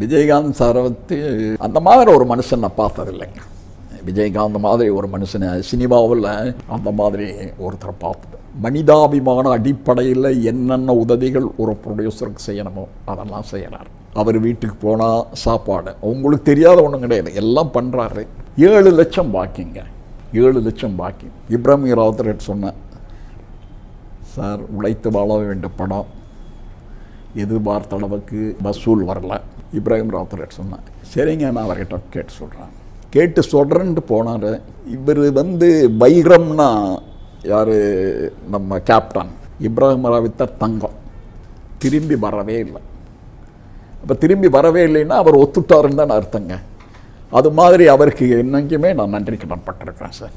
விஜயகாந்த் சாரை வந்து அந்த மாதிரி ஒரு மனுஷன் நான் பார்த்ததில்லைங்க விஜயகாந்த் மாதிரி ஒரு மனுஷனை சினிமாவில் அந்த மாதிரி ஒருத்தரை பார்த்தது. மனிதாபிமான அடிப்படையில் என்னென்ன உதவிகள் ஒரு ப்ரொடியூசருக்கு செய்யணுமோ அதெல்லாம் செய்யறார். அவர் வீட்டுக்கு போனால் சாப்பாடு. உங்களுக்கு தெரியாத ஒன்றும் கிடையாது. எல்லாம் பண்ணுறாரு ஏழு லட்சம் பாக்கிங்க. ஏழு லட்சம் பாக்கி. இப்ராஹிம் ராவத்தர் சொன்னேன் சார் உழைத்து வாழ வேண்டிய படம் எதிர்பார்த்த அளவுக்கு வசூல் வரல. இப்ராஹிம் ராவத்தர் சொன்னேன் சரிங்க நான் அவர்கிட்ட கேட்டு சொல்கிறேன் கேட்டு சொல்கிறேன்ட்டு போனார். இவர் வந்து வைரம்னா யார்? நம்ம கேப்டன் இப்ராஹிம் ராவித்தர் தங்கம். திரும்பி வரவே இல்லை. அப்போ திரும்பி வரவே இல்லைன்னா அவர் ஒத்துட்டாருன்னு தான் அர்த்தங்க. அது மாதிரி அவருக்கு என்னைக்குமே நான் நன்றி கடன் பட்டிருக்கிறேன் சார்.